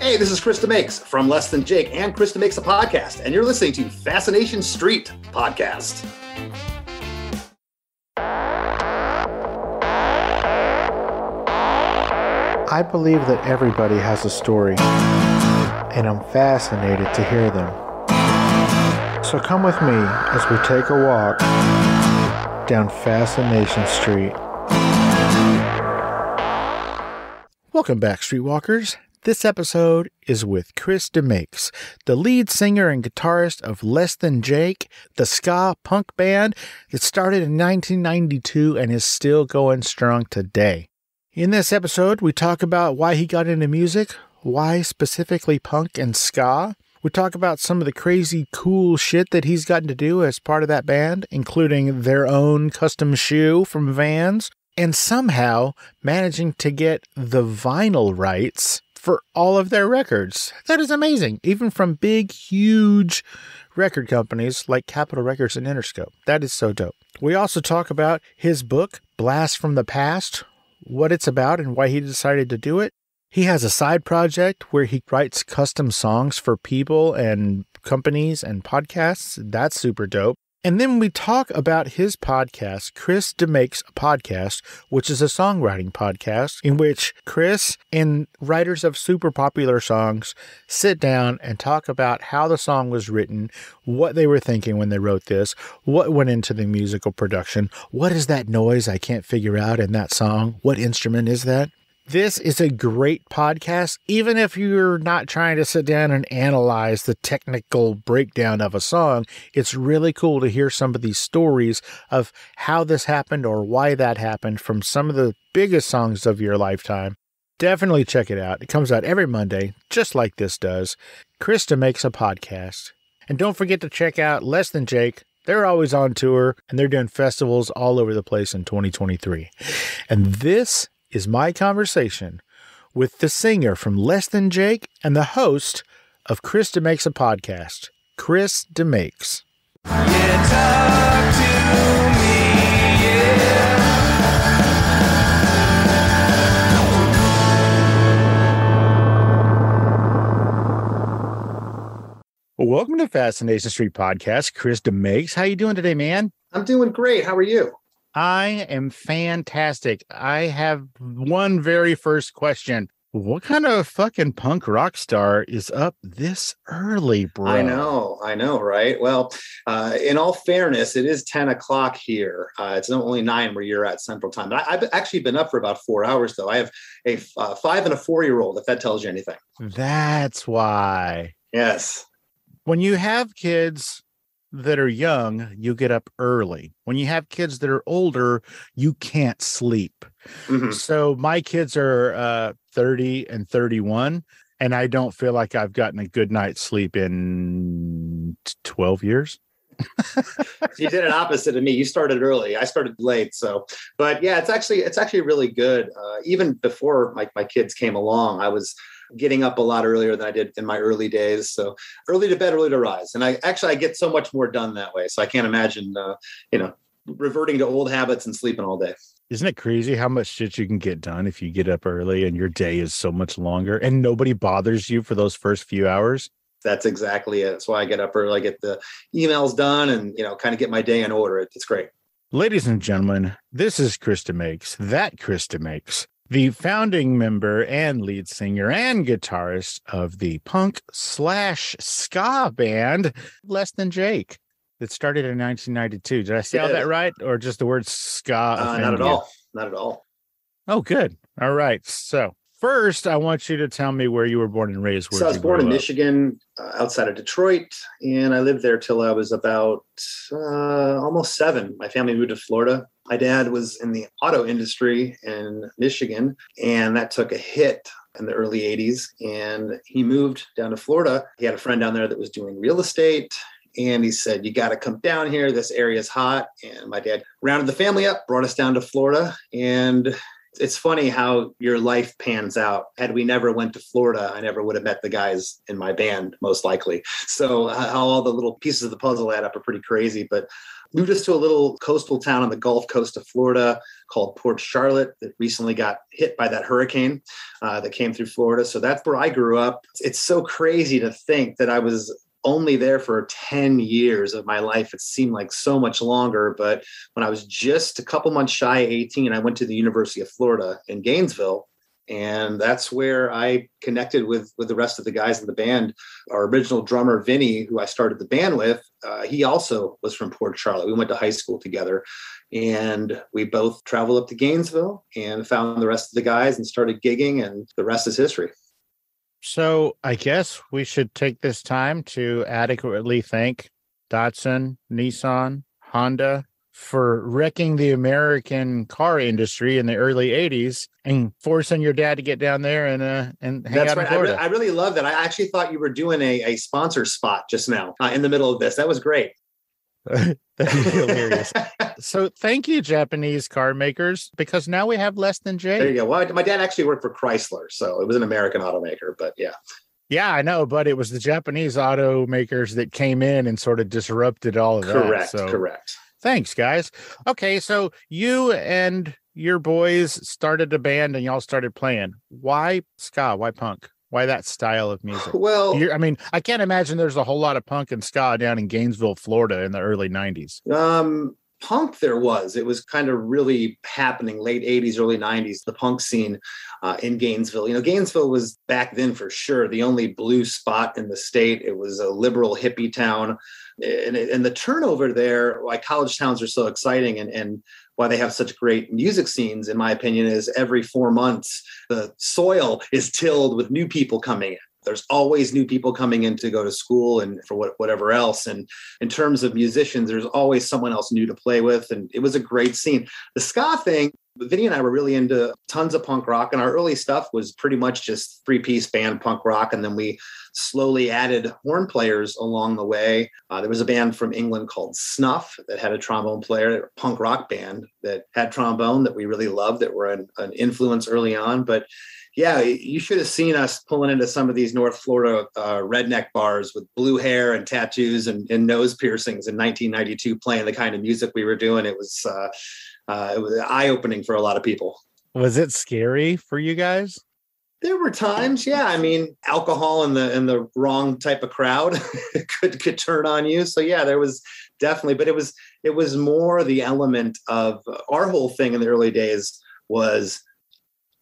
Hey, this is Chris DeMakes from Less Than Jake and Chris DeMakes a Podcast, and you're listening to Fascination Street Podcast. I believe that everybody has a story, and I'm fascinated to hear them. So come with me as we take a walk down Fascination Street. Welcome back, Streetwalkers. This episode is with Chris DeMakes, the lead singer and guitarist of Less Than Jake, the ska punk band that started in 1992 and is still going strong today. In this episode, we talk about why he got into music, why specifically punk and ska. We talk about some of the crazy cool shit that he's gotten to do as part of that band, including their own custom shoe from Vans, and somehow managing to get the vinyl rights for all of their records. That is amazing, even from big, huge record companies like Capitol Records and Interscope. That is so dope. We also talk about his book, Blast from the Past, what it's about and why he decided to do it. He has a side project where he writes custom songs for people and companies and podcasts. That's super dope. And then we talk about his podcast, Chris DeMakes Podcast, which is a songwriting podcast in which Chris and writers of super popular songs sit down and talk about how the song was written, what they were thinking when they wrote this, what went into the musical production, what is that noise I can't figure out in that song, what instrument is that? This is a great podcast, even if you're not trying to sit down and analyze the technical breakdown of a song. It's really cool to hear some of these stories of how this happened or why that happened from some of the biggest songs of your lifetime. Definitely check it out. It comes out every Monday, just like this does. Chris DeMakes a podcast. And don't forget to check out Less Than Jake. They're always on tour and they're doing festivals all over the place in 2023. And this is my conversation with the singer from Less Than Jake and the host of Chris DeMakes a Podcast, Chris DeMakes. Well, welcome to Fascination Street Podcast, Chris DeMakes. How you doing today, man? I'm doing great. How are you? I am fantastic. I have one very first question. What kind of fucking punk rock star is up this early, bro? I know, I know, right? Well, uh, in all fairness, it is 10 o'clock here. Uh, it's only nine where you're at Central Time. I, have actually been up for about four hours, though. I have a uh, five and a four year old, if that tells you anything. That's why. Yes. When you have kids, that are young, you get up early. When you have kids that are older, you can't sleep. Mm-hmm. So my kids are uh, 30 and 31, and I don't feel like I've gotten a good night's sleep in 12 years. you did an opposite of me. You started early. I started late. So, but yeah, it's actually it's actually really good. Uh, even before my my kids came along, I was getting up a lot earlier than I did in my early days. So early to bed, early to rise. And I actually I get so much more done that way. So I can't imagine uh, you know reverting to old habits and sleeping all day. Isn't it crazy how much shit you can get done if you get up early and your day is so much longer and nobody bothers you for those first few hours? That's exactly it. That's why I get up early, I get the emails done and you know, kind of get my day in order. It's great. Ladies and gentlemen, this is Chris DeMakes, that Chris DeMakes the founding member and lead singer and guitarist of the punk slash ska band Less Than Jake that started in 1992. Did I say all that right? Or just the word ska? Uh, not at you? all. Not at all. Oh, good. All right. So First, I want you to tell me where you were born and raised. so I was born in up. Michigan, uh, outside of Detroit, and I lived there till I was about uh, almost seven. My family moved to Florida. My dad was in the auto industry in Michigan, and that took a hit in the early 80s. And he moved down to Florida. He had a friend down there that was doing real estate. And he said, You got to come down here. This area is hot. And my dad rounded the family up, brought us down to Florida. And it's funny how your life pans out. Had we never went to Florida, I never would have met the guys in my band, most likely. So how all the little pieces of the puzzle add up are pretty crazy. But moved us to a little coastal town on the Gulf Coast of Florida called Port Charlotte that recently got hit by that hurricane uh, that came through Florida. So that's where I grew up. It's so crazy to think that I was only there for 10 years of my life. It seemed like so much longer. But when I was just a couple months shy of 18, I went to the University of Florida in Gainesville. And that's where I connected with with the rest of the guys in the band. Our original drummer Vinny, who I started the band with, uh, he also was from Port Charlotte. We went to high school together, and we both traveled up to Gainesville and found the rest of the guys and started gigging. And the rest is history. So I guess we should take this time to adequately thank Datsun, Nissan, Honda for wrecking the American car industry in the early 80s and forcing your dad to get down there and uh and hang That's out right. in I, Florida. re- I really love that. I actually thought you were doing a, a sponsor spot just now uh, in the middle of this. That was great. That'd be hilarious. so thank you, Japanese car makers, because now we have less than There you go. Well, my dad actually worked for Chrysler, so it was an American automaker. But yeah, Yeah, I know, but it was the Japanese automakers that came in and sort of disrupted all of that. correct, So correct. Thanks, guys. Okay, so you and your boys started a band and y'all started playing. Why ska? Why punk? Why that style of music? Well, You're, I mean, I can't imagine there's a whole lot of punk and ska down in Gainesville, Florida in the early 90s. Um, punk there was. It was kind of really happening late 80s, early 90s, the punk scene uh, in Gainesville. You know, Gainesville was back then for sure the only blue spot in the state. It was a liberal hippie town. And, and the turnover there, why college towns are so exciting and, and why they have such great music scenes, in my opinion, is every four months, the soil is tilled with new people coming in. There's always new people coming in to go to school and for what, whatever else. And in terms of musicians, there's always someone else new to play with. And it was a great scene. The ska thing, Vinny and I were really into tons of punk rock, and our early stuff was pretty much just three piece band punk rock. And then we slowly added horn players along the way. Uh, there was a band from England called Snuff that had a trombone player, a punk rock band that had trombone that we really loved, that were an, an influence early on. But yeah, you should have seen us pulling into some of these North Florida uh, redneck bars with blue hair and tattoos and, and, nose piercings in 1992, playing the kind of music we were doing. It was uh, uh, it was eye opening for a lot of people. Was it scary for you guys? There were times, yeah. I mean, alcohol and the and the wrong type of crowd could could turn on you. So yeah, there was definitely, but it was it was more the element of our whole thing in the early days was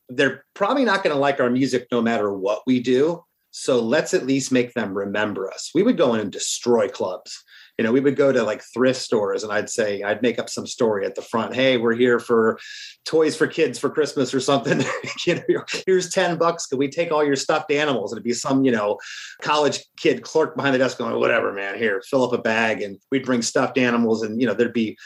they're probably not going to like our music no matter what we do. So let's at least make them remember us. We would go in and destroy clubs. You know, we would go to like thrift stores and I'd say, I'd make up some story at the front. Hey, we're here for toys for kids for Christmas or something. you know, here's 10 bucks. Could we take all your stuffed animals? And it'd be some, you know, college kid clerk behind the desk going, whatever, man, here, fill up a bag. And we'd bring stuffed animals and, you know, there'd be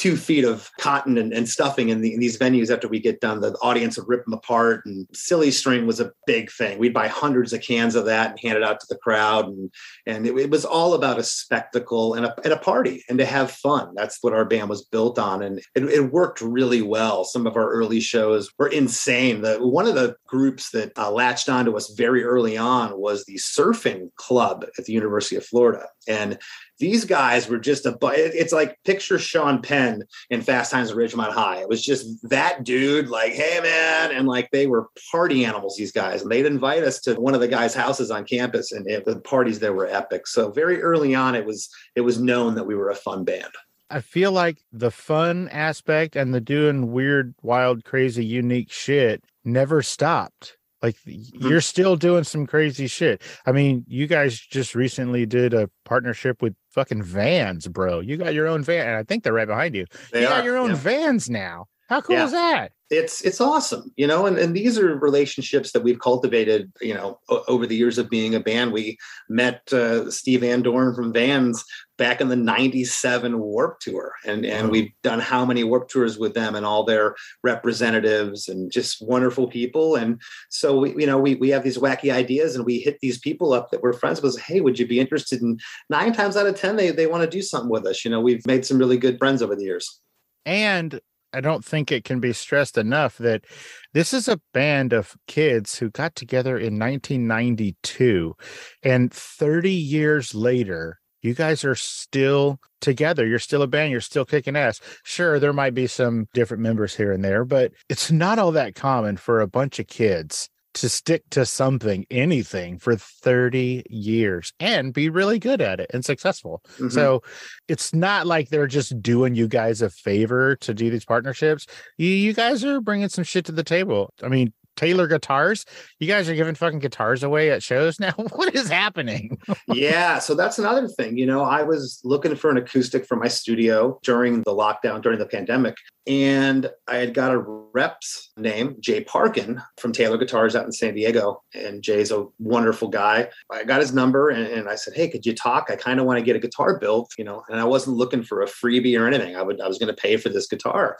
two feet of cotton and, and stuffing in, the, in, these venues after we get done. The audience would rip them apart. And silly string was a big thing. We'd buy hundreds of cans of that and hand it out to the crowd. And, and it, it was all about a spectacle and a, and a party and to have fun. That's what our band was built on. And it, it worked really well. Some of our early shows were insane. The, one of the groups that uh, latched onto us very early on was the surfing club at the University of Florida. And these guys were just a it's like picture Sean Penn in Fast Times at Ridgemont High. It was just that dude, like, hey man, and like they were party animals, these guys. And they'd invite us to one of the guys' houses on campus, and it, the parties there were epic. So very early on, it was it was known that we were a fun band. I feel like the fun aspect and the doing weird, wild, crazy, unique shit never stopped. Like Mm-hmm. you're still doing some crazy shit. I mean, you guys just recently did a partnership with fucking vans, bro. You got your own van, and I think they're right behind you. They you are, got your own yeah. vans now. How cool Yeah. is that? it's it's awesome you know and, and these are relationships that we've cultivated you know over the years of being a band. We met uh, Steve Van Doren from vans back in the 97 Warped Tour and and we've done how many Warped Tours with them and all their representatives and just wonderful people. And so we you know we, we have these wacky ideas and we hit these people up that we're friends with hey would you be interested? In nine times out of ten they, they want to do something with us. You know we've made some really good friends over the years. And I don't think it can be stressed enough that this is a band of kids who got together in 1992 and 30 years later you guys are still together. You're still a band. You're still kicking ass. Sure, there might be some different members here and there, but it's not all that common for a bunch of kids to stick to something, anything for 30 years and be really good at it and successful. Mm-hmm. So it's not like they're just doing you guys a favor to do these partnerships. You, you guys are bringing some shit to the table. I mean, Taylor guitars. You guys are giving fucking guitars away at shows now. What is happening? yeah, so that's another thing. You know, I was looking for an acoustic for my studio during the lockdown, during the pandemic, and I had got a rep's name, Jay Parkin from Taylor Guitars out in San Diego. And Jay's a wonderful guy. I got his number and, and I said, Hey, could you talk? I kind of want to get a guitar built, you know, and I wasn't looking for a freebie or anything. I would I was going to pay for this guitar.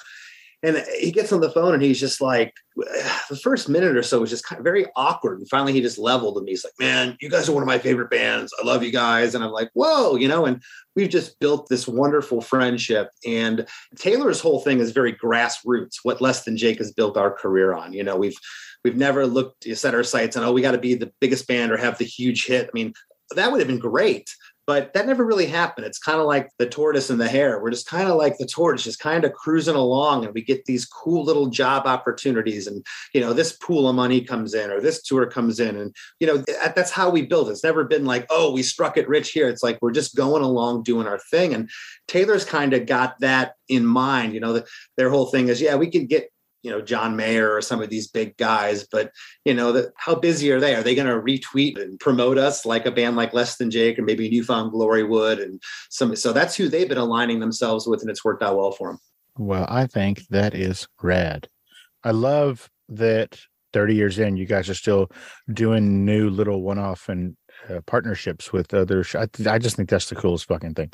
And he gets on the phone and he's just like, the first minute or so was just kind of very awkward. And finally, he just leveled and he's like, Man, you guys are one of my favorite bands. I love you guys. And I'm like, Whoa, you know, and we've just built this wonderful friendship. And Taylor's whole thing is very grassroots, what Less Than Jake has built our career on. You know, we've we've never looked set our sights on, oh, we got to be the biggest band or have the huge hit. I mean, that would have been great but that never really happened. It's kind of like the tortoise and the hare. We're just kind of like the tortoise, just kind of cruising along, and we get these cool little job opportunities. And you know, this pool of money comes in, or this tour comes in, and you know, that's how we build. It's never been like, oh, we struck it rich here. It's like we're just going along doing our thing. And Taylor's kind of got that in mind. You know, the, their whole thing is, yeah, we can get you know John Mayer or some of these big guys, but you know the, how busy are they? Are they going to retweet and promote us like a band like Less Than Jake or maybe New Found Glory would? And some so that's who they've been aligning themselves with, and it's worked out well for them. Well, I think that is rad. I love that 30 years in, you guys are still doing new little one-off and uh, partnerships with other. Sh- I, I, just think that's the coolest fucking thing.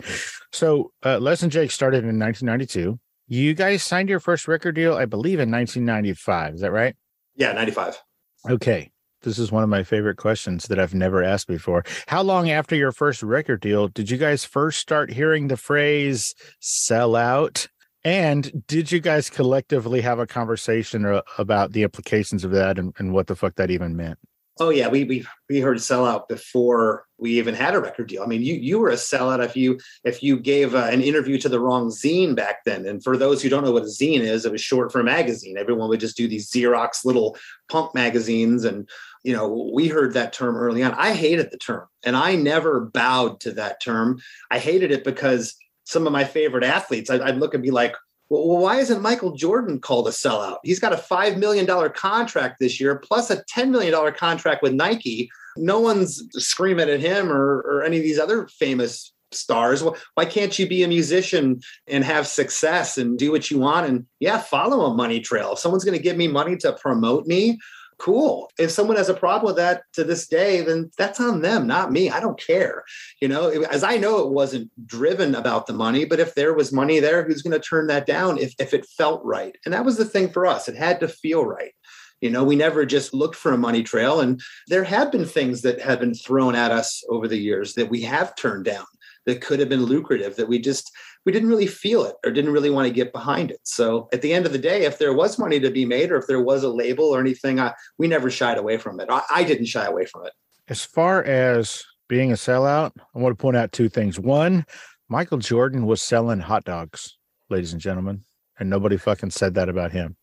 So, uh, Less Than Jake started in 1992. You guys signed your first record deal, I believe, in 1995. Is that right? Yeah, 95. Okay. This is one of my favorite questions that I've never asked before. How long after your first record deal did you guys first start hearing the phrase sell out? And did you guys collectively have a conversation about the implications of that and, and what the fuck that even meant? Oh yeah, we we we heard sellout before we even had a record deal. I mean, you you were a sellout if you if you gave uh, an interview to the wrong zine back then. And for those who don't know what a zine is, it was short for magazine. Everyone would just do these Xerox little punk magazines, and you know we heard that term early on. I hated the term, and I never bowed to that term. I hated it because some of my favorite athletes, I'd, I'd look and be like, well, why isn't Michael Jordan called a sellout? He's got a $5 million contract this year, plus a $10 million contract with Nike. No one's screaming at him or, or any of these other famous stars. Why can't you be a musician and have success and do what you want? And yeah, follow a money trail. If someone's going to give me money to promote me, cool. If someone has a problem with that to this day, then that's on them, not me. I don't care. You know, as I know it wasn't driven about the money, but if there was money there, who's going to turn that down if, if it felt right? And that was the thing for us. It had to feel right. You know, we never just looked for a money trail. And there have been things that have been thrown at us over the years that we have turned down that could have been lucrative that we just we didn't really feel it or didn't really want to get behind it. So at the end of the day, if there was money to be made or if there was a label or anything, I, we never shied away from it. I, I didn't shy away from it. As far as being a sellout, I want to point out two things. One, Michael Jordan was selling hot dogs, ladies and gentlemen, and nobody fucking said that about him.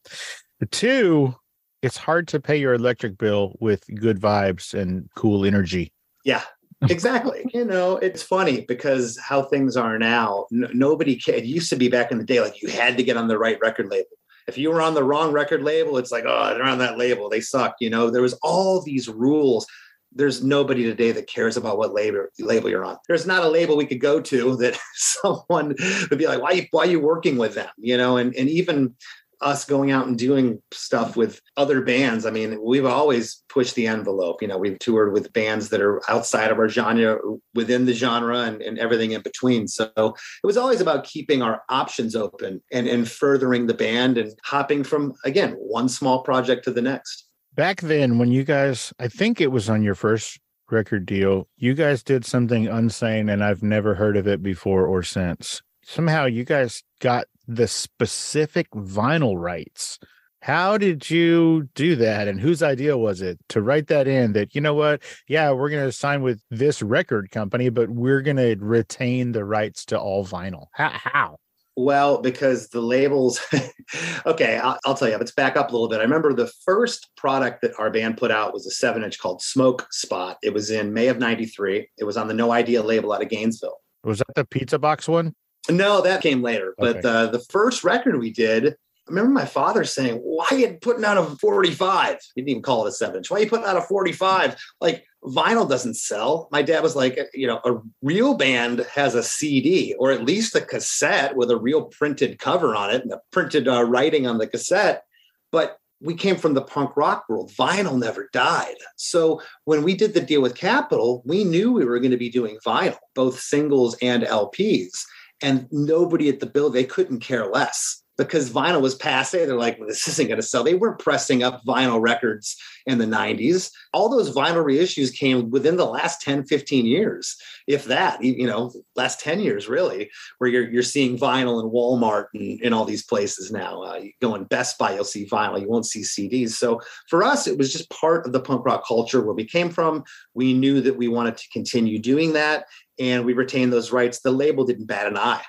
The two, it's hard to pay your electric bill with good vibes and cool energy. Yeah, exactly. You know, it's funny because how things are now. N- nobody can. It used to be back in the day, like you had to get on the right record label. If you were on the wrong record label, it's like, oh, they're on that label. They suck. You know, there was all these rules. There's nobody today that cares about what label label you're on. There's not a label we could go to that someone would be like, why, why are you working with them? You know, and and even us going out and doing stuff with other bands. I mean, we've always pushed the envelope. You know, we've toured with bands that are outside of our genre, within the genre, and, and everything in between. So it was always about keeping our options open and, and furthering the band and hopping from, again, one small project to the next. Back then, when you guys, I think it was on your first record deal, you guys did something unsane, and I've never heard of it before or since. Somehow you guys got the specific vinyl rights. How did you do that? And whose idea was it to write that in that, you know what? Yeah, we're going to sign with this record company, but we're going to retain the rights to all vinyl. How? Well, because the labels, okay, I'll, I'll, tell you, let's back up a little bit. I remember the first product that our band put out was a seven inch called Smoke Spot. It was in May of 93. It was on the No Idea label out of Gainesville. Was that the pizza box one? No, that came later. Okay. But uh, the first record we did, I remember my father saying, Why are you putting out a 45? He didn't even call it a seven inch. Why are you putting out a 45? Like, vinyl doesn't sell. My dad was like, you know, a real band has a CD or at least a cassette with a real printed cover on it and the printed uh, writing on the cassette. But we came from the punk rock world. Vinyl never died. So when we did the deal with Capitol, we knew we were going to be doing vinyl, both singles and LPs. And nobody at the bill, they couldn't care less because vinyl was passe. They're like, well, this isn't going to sell. They weren't pressing up vinyl records in the 90s. All those vinyl reissues came within the last 10, 15 years, if that, you know, last 10 years, really, where you're, you're seeing vinyl in Walmart and in all these places now. Uh, you go in Best Buy, you'll see vinyl, you won't see CDs. So for us, it was just part of the punk rock culture where we came from. We knew that we wanted to continue doing that and we retained those rights. The label didn't bat an eye.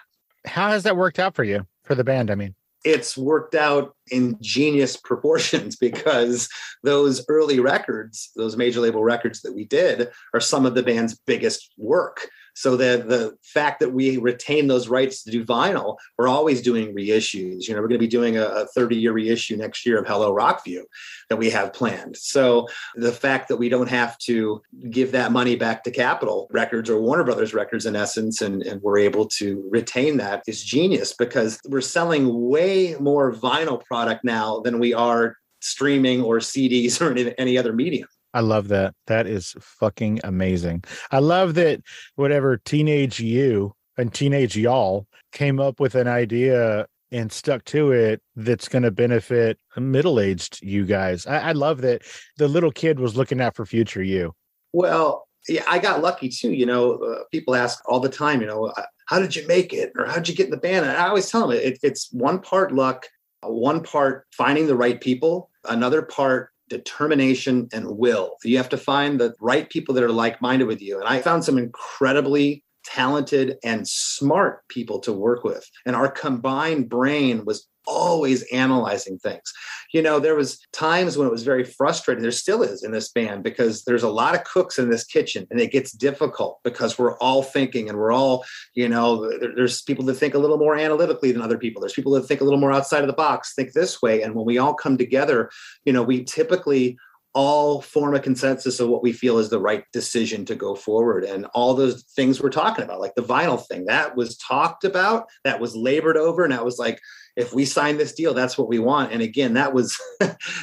How has that worked out for you? for the band, I mean. It's worked out in genius proportions because those early records, those major label records that we did, are some of the band's biggest work. So the the fact that we retain those rights to do vinyl, we're always doing reissues. You know, we're going to be doing a, a 30 year reissue next year of Hello Rockview that we have planned. So the fact that we don't have to give that money back to Capitol Records or Warner Brothers Records in essence, and, and we're able to retain that is genius because we're selling way more vinyl product now than we are streaming or CDs or any, any other medium. I love that. That is fucking amazing. I love that whatever teenage you and teenage y'all came up with an idea and stuck to it that's going to benefit middle aged you guys. I, I, love that the little kid was looking out for future you. Well, yeah, I got lucky too. You know, uh, people ask all the time, you know, uh, how did you make it or how did you get in the band? And I always tell them it, it's one part luck, one part finding the right people, another part determination and will. You have to find the right people that are like minded with you. And I found some incredibly talented and smart people to work with. And our combined brain was always analyzing things. You know, there was times when it was very frustrating. There still is in this band because there's a lot of cooks in this kitchen and it gets difficult because we're all thinking and we're all, you know, there's people that think a little more analytically than other people. There's people that think a little more outside of the box, think this way. And when we all come together, you know, we typically all form a consensus of what we feel is the right decision to go forward. And all those things we're talking about, like the vinyl thing, that was talked about, that was labored over, and that was like, if we sign this deal, that's what we want. And again, that was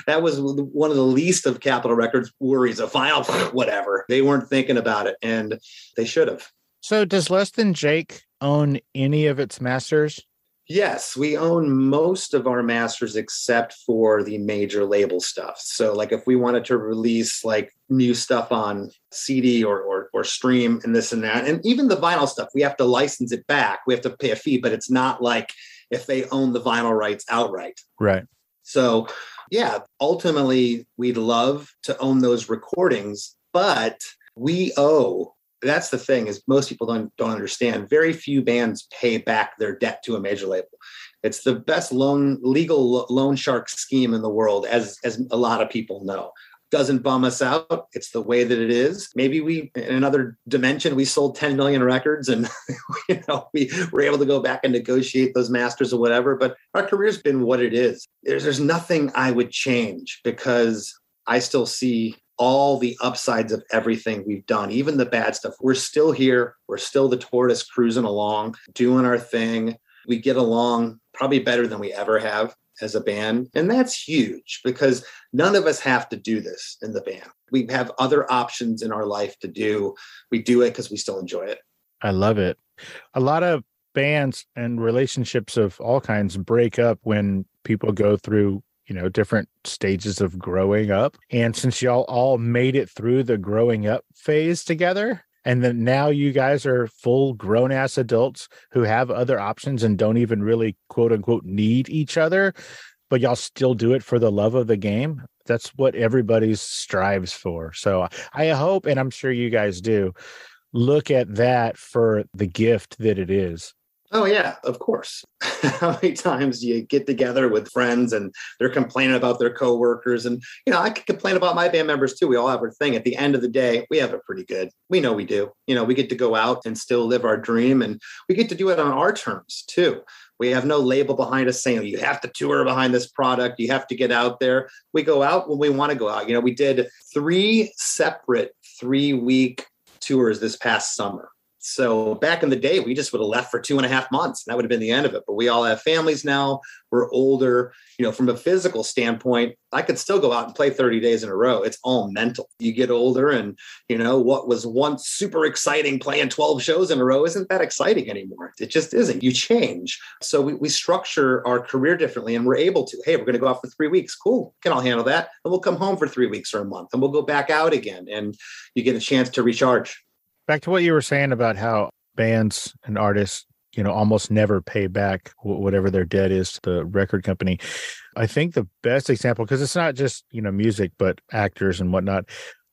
that was one of the least of Capitol Records worries of vinyl, whatever. They weren't thinking about it, and they should have. So, does Less Than Jake own any of its masters? Yes, we own most of our masters except for the major label stuff. So, like if we wanted to release like new stuff on CD or, or, or stream and this and that, and even the vinyl stuff, we have to license it back. We have to pay a fee, but it's not like if they own the vinyl rights outright. Right. So, yeah, ultimately, we'd love to own those recordings, but we owe that's the thing is most people don't don't understand. Very few bands pay back their debt to a major label. It's the best loan legal loan shark scheme in the world, as as a lot of people know. Doesn't bum us out. It's the way that it is. Maybe we, in another dimension, we sold 10 million records, and you know we were able to go back and negotiate those masters or whatever. But our career's been what it is. There's there's nothing I would change because I still see all the upsides of everything we've done, even the bad stuff. We're still here. We're still the tortoise cruising along, doing our thing. We get along probably better than we ever have as a band. And that's huge because none of us have to do this in the band. We have other options in our life to do. We do it because we still enjoy it. I love it. A lot of bands and relationships of all kinds break up when people go through you know, different stages of growing up. And since y'all all made it through the growing up phase together, and then now you guys are full grown ass adults who have other options and don't even really quote unquote need each other but y'all still do it for the love of the game that's what everybody strives for so i hope and i'm sure you guys do look at that for the gift that it is Oh yeah, of course. How many times do you get together with friends and they're complaining about their coworkers? And you know, I could complain about my band members too. We all have our thing. At the end of the day, we have it pretty good. We know we do. You know, we get to go out and still live our dream, and we get to do it on our terms too. We have no label behind us saying you have to tour behind this product. You have to get out there. We go out when we want to go out. You know, we did three separate three week tours this past summer so back in the day, we just would have left for two and a half months. And that would have been the end of it. But we all have families now. We're older. You know, from a physical standpoint, I could still go out and play 30 days in a row. It's all mental. You get older, and you know what was once super exciting playing 12 shows in a row isn't that exciting anymore. It just isn't. You change. So we, we structure our career differently, and we're able to. Hey, we're going to go out for three weeks. Cool, can all handle that. And we'll come home for three weeks or a month, and we'll go back out again, and you get a chance to recharge back to what you were saying about how bands and artists you know almost never pay back whatever their debt is to the record company. I think the best example because it's not just you know music but actors and whatnot.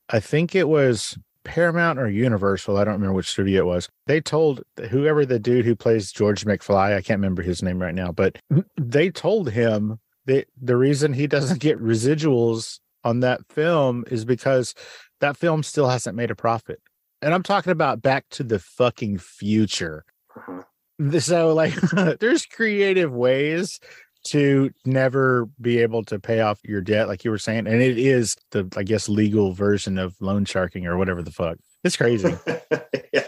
I think it was paramount or universal i don't remember which studio it was. They told whoever the dude who plays george mcfly i can't remember his name right now but they told him that the reason he doesn't get residuals on that film is because that film still hasn't made a profit and I'm talking about Back to the fucking Future. Uh-huh. So, like, there's creative ways to never be able to pay off your debt, like you were saying, and it is the, I guess, legal version of loan sharking or whatever the fuck. It's crazy. yeah.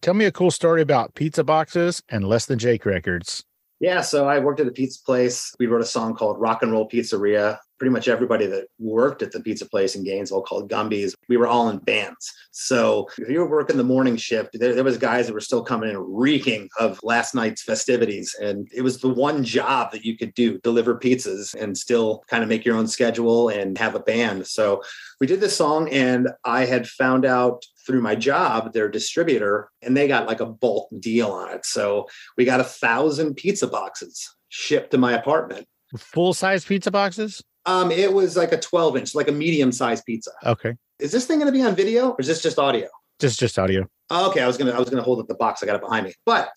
Tell me a cool story about pizza boxes and Less Than Jake records. Yeah, so I worked at a pizza place. We wrote a song called Rock and Roll Pizzeria. Pretty much everybody that worked at the pizza place in Gainesville called Gumby's, we were all in bands. So if you were working the morning shift, there, there was guys that were still coming in reeking of last night's festivities. And it was the one job that you could do, deliver pizzas and still kind of make your own schedule and have a band. So we did this song and I had found out through my job, their distributor, and they got like a bulk deal on it. So we got a thousand pizza boxes shipped to my apartment. Full size pizza boxes? Um, it was like a 12 inch, like a medium sized pizza. Okay. Is this thing going to be on video or is this just audio? Just just audio. Okay, I was gonna I was gonna hold up the box. I got it behind me, but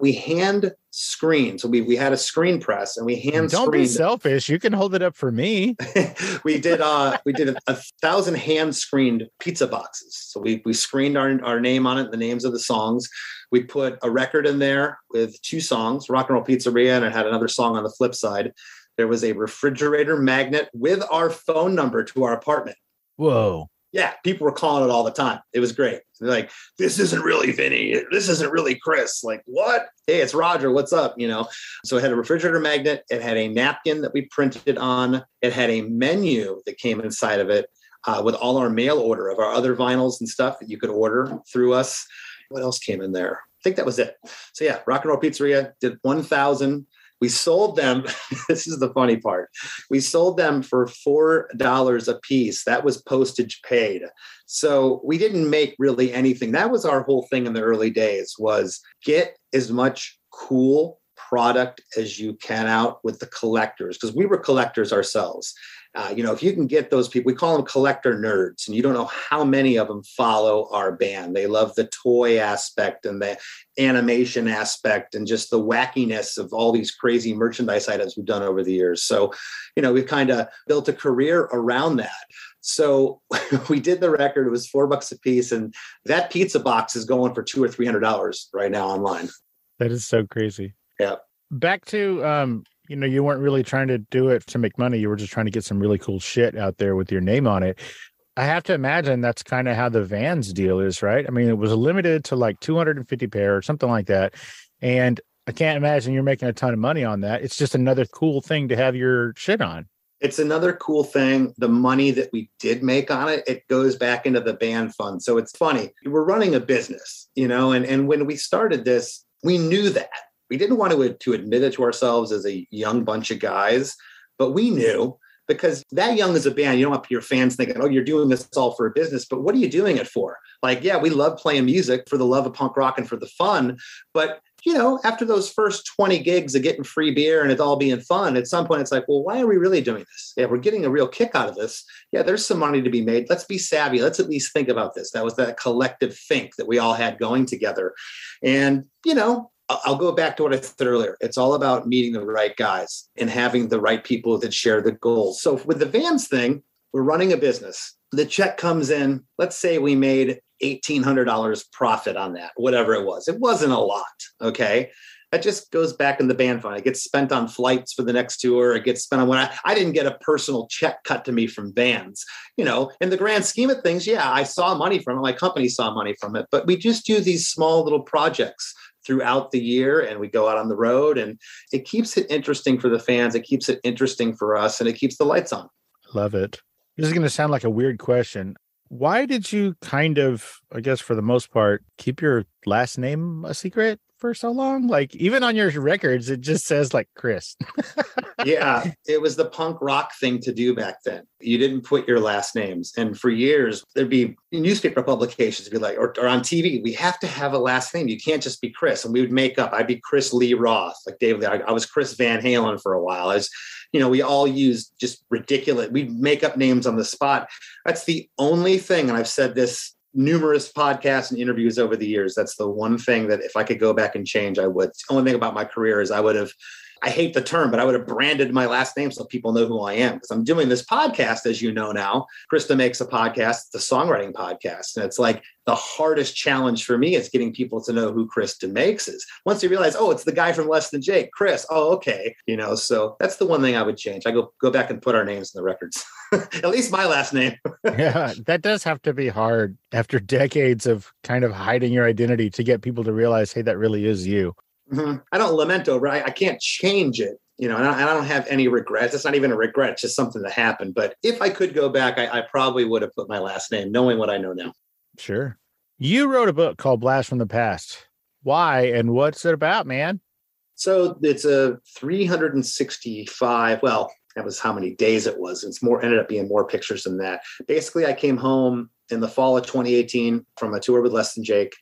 we hand screen. So we we had a screen press and we hand. Don't screened. be selfish. You can hold it up for me. we did uh we did a, a, thousand hand screened pizza boxes. So we we screened our our name on it, the names of the songs. We put a record in there with two songs, Rock and Roll Pizzeria, and it had another song on the flip side. There was a refrigerator magnet with our phone number to our apartment. Whoa yeah, people were calling it all the time. It was great. They're like, this isn't really Vinny. This isn't really Chris. Like, what? Hey, it's Roger. What's up? You know? So it had a refrigerator magnet. It had a napkin that we printed on. It had a menu that came inside of it uh, with all our mail order of our other vinyls and stuff that you could order through us. What else came in there? I think that was it. So yeah, Rock and Roll Pizzeria did 1,000 we sold them. this is the funny part. We sold them for $4 a piece. That was postage paid. So we didn't make really anything. That was our whole thing in the early days was get as much cool product as you can out with the collectors because we were collectors ourselves uh, you know, if you can get those people, we call them collector nerds, and you don't know how many of them follow our band. They love the toy aspect and the animation aspect and just the wackiness of all these crazy merchandise items we've done over the years. So, you know, we've kind of built a career around that. So we did the record. It was four bucks a piece, and that pizza box is going for two or three hundred dollars right now online. That is so crazy. Yeah. Back to um, you know, you weren't really trying to do it to make money. You were just trying to get some really cool shit out there with your name on it. I have to imagine that's kind of how the Vans deal is, right? I mean, it was limited to like 250 pair or something like that. And I can't imagine you're making a ton of money on that. It's just another cool thing to have your shit on. It's another cool thing. The money that we did make on it, it goes back into the band fund. So it's funny. We're running a business, you know, and, and when we started this, we knew that we didn't want to, to admit it to ourselves as a young bunch of guys, but we knew because that young as a band, you don't want your fans thinking, oh, you're doing this all for a business, but what are you doing it for? Like, yeah, we love playing music for the love of punk rock and for the fun. But, you know, after those first 20 gigs of getting free beer and it's all being fun, at some point it's like, well, why are we really doing this? Yeah, we're getting a real kick out of this. Yeah, there's some money to be made. Let's be savvy. Let's at least think about this. That was that collective think that we all had going together. And, you know, I'll go back to what I said earlier. It's all about meeting the right guys and having the right people that share the goals. So with the Vans thing, we're running a business. The check comes in. Let's say we made $1,800 profit on that, whatever it was. It wasn't a lot. Okay. That just goes back in the band fund. It gets spent on flights for the next tour. It gets spent on when I, I didn't get a personal check cut to me from Vans. You know, in the grand scheme of things, yeah, I saw money from it. My company saw money from it, but we just do these small little projects throughout the year and we go out on the road and it keeps it interesting for the fans it keeps it interesting for us and it keeps the lights on. Love it. This is going to sound like a weird question. Why did you kind of i guess for the most part keep your last name a secret for so long? Like even on your records, it just says like Chris. yeah, it was the punk rock thing to do back then. You didn't put your last names. And for years, there'd be newspaper publications be like, or, or on TV, we have to have a last name. You can't just be Chris. And we would make up, I'd be Chris Lee Roth, like David. I, I was Chris Van Halen for a while. I was, you know, we all used just ridiculous, we'd make up names on the spot. That's the only thing, and I've said this numerous podcasts and interviews over the years. That's the one thing that if I could go back and change, I would. The only thing about my career is I would have I hate the term, but I would have branded my last name so people know who I am because I'm doing this podcast, as you know now. Chris DeMakes a podcast, the songwriting podcast. And it's like the hardest challenge for me is getting people to know who Chris DeMakes is. Once you realize, oh, it's the guy from Less Than Jake, Chris. Oh, okay. You know, so that's the one thing I would change. I go go back and put our names in the records. At least my last name. yeah, that does have to be hard after decades of kind of hiding your identity to get people to realize, hey, that really is you. Mm-hmm. I don't lament over. I, I can't change it, you know, and I, don't have any regrets. It's not even a regret; it's just something that happened. But if I could go back, I, I probably would have put my last name, knowing what I know now. Sure. You wrote a book called Blast from the Past. Why and what's it about, man? So it's a 365. Well, that was how many days it was. It's more ended up being more pictures than that. Basically, I came home in the fall of 2018 from a tour with Less Than Jake,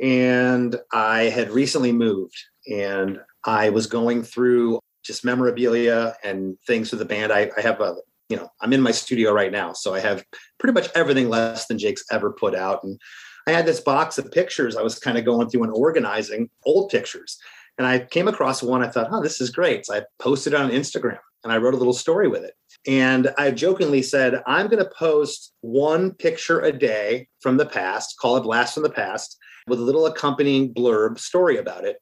and I had recently moved and I was going through just memorabilia and things for the band. I, I have a, you know, I'm in my studio right now, so I have pretty much everything less than Jake's ever put out. And I had this box of pictures I was kind of going through and organizing old pictures. And I came across one. I thought, oh, this is great. So I posted it on Instagram and I wrote a little story with it. And I jokingly said, I'm going to post one picture a day from the past, call it Blast from the Past, with a little accompanying blurb story about it.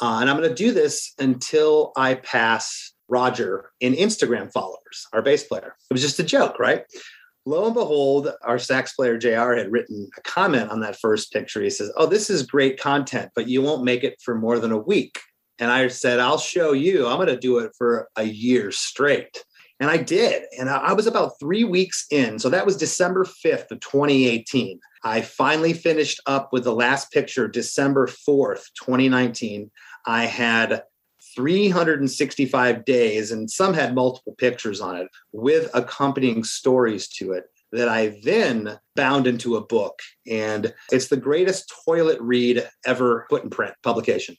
Uh, and I'm going to do this until I pass Roger in Instagram followers, our bass player. It was just a joke, right? Lo and behold, our sax player JR had written a comment on that first picture. He says, Oh, this is great content, but you won't make it for more than a week. And I said, I'll show you. I'm going to do it for a year straight. And I did. And I was about three weeks in. So that was December 5th of 2018. I finally finished up with the last picture, December 4th, 2019. I had 365 days, and some had multiple pictures on it with accompanying stories to it that I then bound into a book. And it's the greatest toilet read ever put in print publication.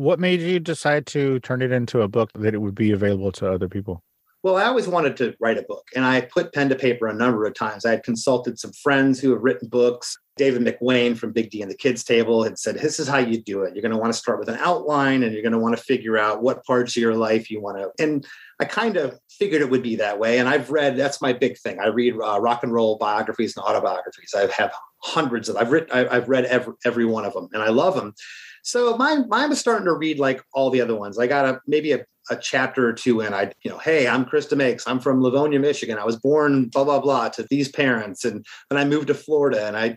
What made you decide to turn it into a book that it would be available to other people? Well, I always wanted to write a book, and I put pen to paper a number of times. I had consulted some friends who have written books. David McWane from Big D and the Kids Table had said, This is how you do it. You're going to want to start with an outline and you're going to want to figure out what parts of your life you want to. And I kind of figured it would be that way. And I've read, that's my big thing. I read uh, rock and roll biographies and autobiographies. I have hundreds of, I've written, I've read every, every one of them and I love them. So mine, mine was starting to read like all the other ones. I got a maybe a, a chapter or two in. I, you know, hey, I'm Chris DeMakes. I'm from Livonia, Michigan. I was born blah blah blah to these parents, and then I moved to Florida, and I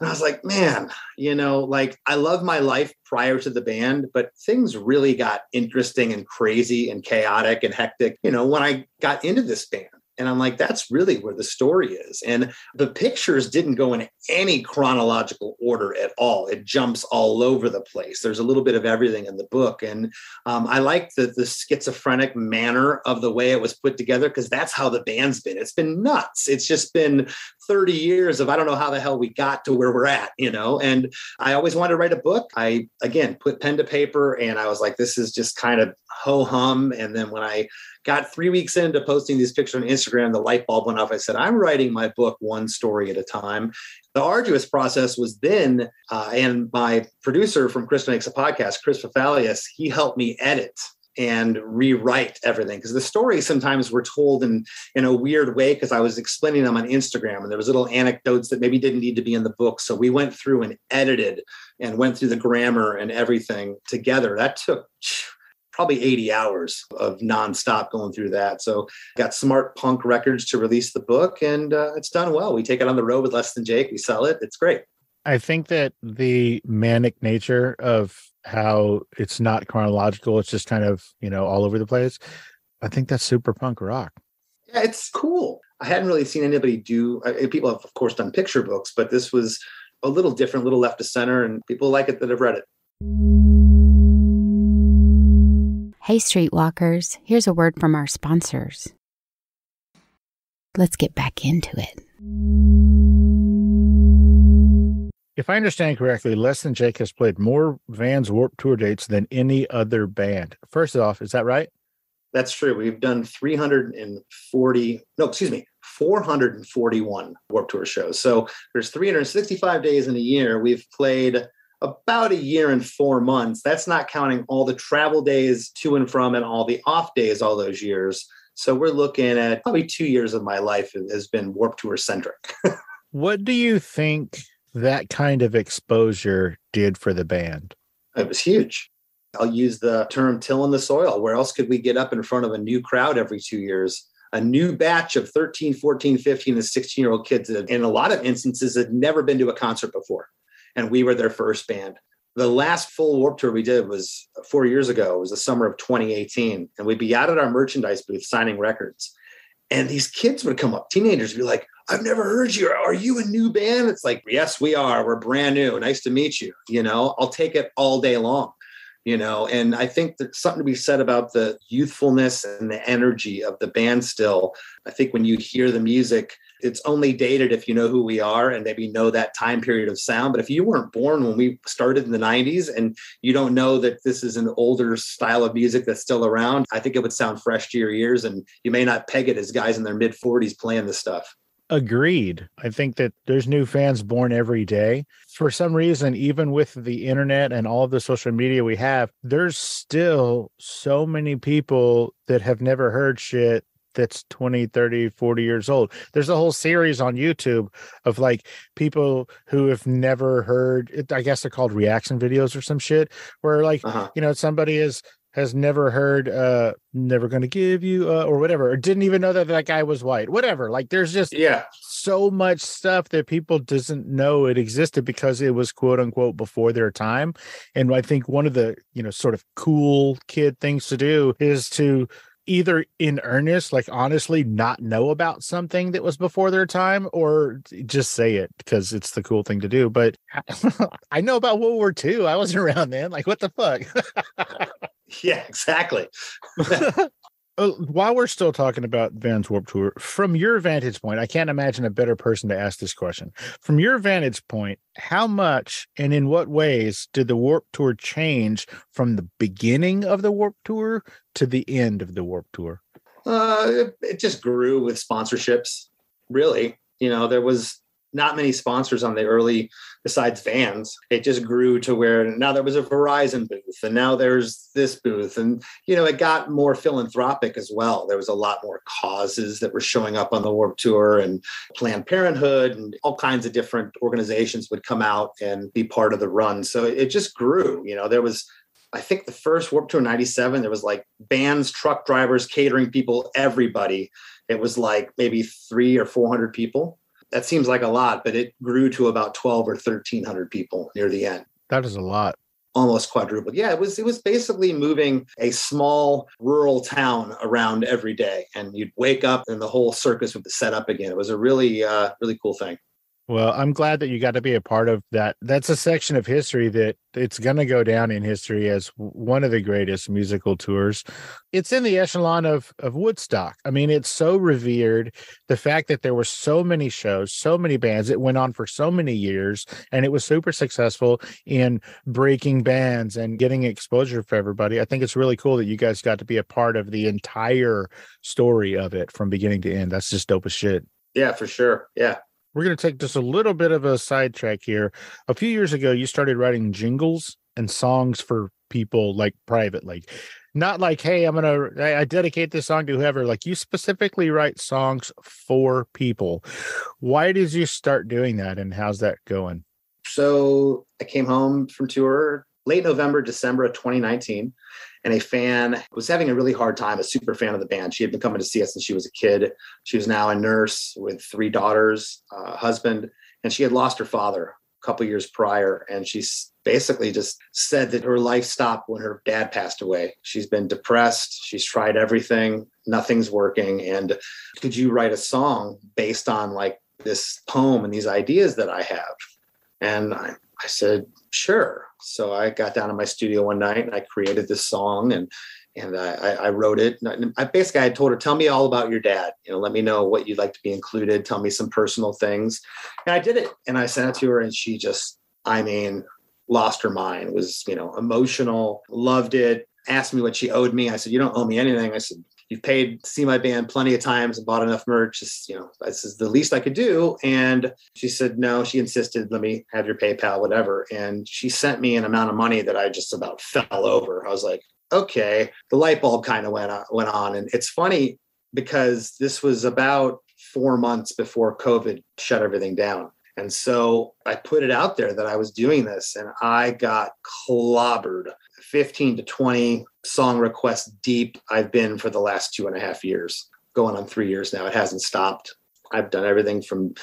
and I was like, man, you know, like I love my life prior to the band, but things really got interesting and crazy and chaotic and hectic, you know, when I got into this band. And I'm like, that's really where the story is. And the pictures didn't go in any chronological order at all. It jumps all over the place. There's a little bit of everything in the book. And um, I like the, the schizophrenic manner of the way it was put together because that's how the band's been. It's been nuts. It's just been 30 years of I don't know how the hell we got to where we're at, you know. And I always wanted to write a book. I, again, put pen to paper and I was like, this is just kind of ho hum. And then when I got three weeks into posting these pictures on Instagram, the light bulb went off. I said, I'm writing my book one story at a time. The arduous process was then, uh, and my producer from Chris DeMakes a Podcast, Chris Fafalius, he helped me edit and rewrite everything because the stories sometimes were told in in a weird way because I was explaining them on Instagram and there was little anecdotes that maybe didn't need to be in the book so we went through and edited and went through the grammar and everything together that took probably 80 hours of nonstop going through that. So got Smart Punk Records to release the book, and uh, it's done well. We take it on the road with Less Than Jake. We sell it. It's great. I think that the manic nature of how it's not chronological, it's just kind of, you know, all over the place. I think that's super punk rock. Yeah, it's cool. I hadn't really seen anybody do, uh, people have, of course, done picture books, but this was a little different, a little left to center, and people like it that have read it. Hey, Streetwalkers, here's a word from our sponsors. Let's get back into it. If I understand correctly, Less Than Jake has played more Vans Warped Tour dates than any other band. First off, is that right? That's true. We've done 340, no, excuse me, 441 Warped Tour shows. So there's 365 days in a year. We've played about a year and four months. That's not counting all the travel days to and from and all the off days all those years. So we're looking at probably two years of my life has been Warped Tour centric. what do you think that kind of exposure did for the band? It was huge. I'll use the term till in the soil. Where else could we get up in front of a new crowd every two years? A new batch of 13, 14, 15, and 16 year old kids that, in a lot of instances, had never been to a concert before and we were their first band. The last full Warped Tour we did was four years ago. It was the summer of 2018, and we'd be out at our merchandise booth signing records. And these kids would come up, teenagers would be like, I've never heard you. Are you a new band? It's like, yes, we are. We're brand new. Nice to meet you. You know, I'll take it all day long. You know, and I think there's something to be said about the youthfulness and the energy of the band still. I think when you hear the music, it's only dated if you know who we are and maybe know that time period of sound. But if you weren't born when we started in the 90s and you don't know that this is an older style of music that's still around, I think it would sound fresh to your ears and you may not peg it as guys in their mid 40s playing this stuff. Agreed. I think that there's new fans born every day. For some reason, even with the internet and all of the social media we have, there's still so many people that have never heard shit that's 20 30 40 years old. There's a whole series on youtube of like people who have never heard it i guess they're called reaction videos or some shit where like uh-huh. you know somebody is has never heard uh never gonna give you uh, or whatever or didn't even know that that guy was white whatever. Like there's just yeah. so much stuff that people doesn't know it existed because it was quote unquote before their time. And i think one of the you know sort of cool kid things to do is to either in earnest, like honestly, not know about something that was before their time, or just say it because it's the cool thing to do. But I know about World War II. I wasn't around then. Like, what the fuck? yeah, exactly. Uh, while we're still talking about Vans Warped Tour, from your vantage point, I can't imagine a better person to ask this question. From your vantage point, how much and in what ways did the Warped Tour change from the beginning of the Warped Tour to the end of the Warped Tour? Uh, it, it just grew with sponsorships. Really, you know, there was not many sponsors on the early besides vans. It just grew to where now there was a verizon booth and now there's this booth and you know it got more philanthropic as well. There was a lot more causes that were showing up on the warped tour and planned parenthood and all kinds of different organizations would come out and be part of the run. So it just grew you know there was I think the first Warped Tour 97, there was like bands, truck drivers, catering people, everybody. It was like maybe three or 400 people that seems like a lot, but it grew to about 12 or 1300 people near the end. That is a lot. almost quadrupled. Yeah, it was it was basically moving a small rural town around every day, and you'd wake up and the whole circus would be set up again. It was a really uh, really cool thing. Well, I'm glad that you got to be a part of that. That's a section of history that it's going to go down in history as one of the greatest musical tours. It's in the echelon of of Woodstock. I mean, it's so revered. The fact that there were so many shows, so many bands, it went on for so many years, and it was super successful in breaking bands and getting exposure for everybody. I think it's really cool that you guys got to be a part of the entire story of it from beginning to end. That's just dope as shit. Yeah, for sure. Yeah. We're going to take just a little bit of a sidetrack here. A few years ago, you started writing jingles and songs for people like privately. Not like, hey, I'm going to, I dedicate this song to whoever. Like you specifically write songs for people. Why did you start doing that and how's that going? So I came home from tour late November, December of 2019 and a fan was having a really hard time, a super fan of the band. She had been coming to see us since she was a kid. She was now a nurse with three daughters, a husband, and she had lost her father a couple years prior. And she basically just said that her life stopped when her dad passed away. She's been depressed. She's tried everything. Nothing's working. And could you write a song based on like this poem and these ideas that I have? And I, I said, sure. So I got down in my studio one night and I created this song and and I, I wrote it. I basically I told her, tell me all about your dad. You know, let me know what you'd like to be included. Tell me some personal things. And I did it and I sent it to her and she just, I mean, lost her mind. Was, you know, emotional, loved it, asked me what she owed me. I said, You don't owe me anything. I said, you've paid to see my band plenty of times and bought enough merch. Just, you know, this is the least I could do. And she said, no, she insisted, let me have your PayPal, whatever. And she sent me an amount of money that I just about fell over. I was like, okay, the light bulb kind of went went on. And it's funny because this was about four months before COVID shut everything down. And so I put it out there that I was doing this and I got clobbered 15 to 20 song requests deep I've been for the last two and a half years, going on three years now. It hasn't stopped. I've done everything from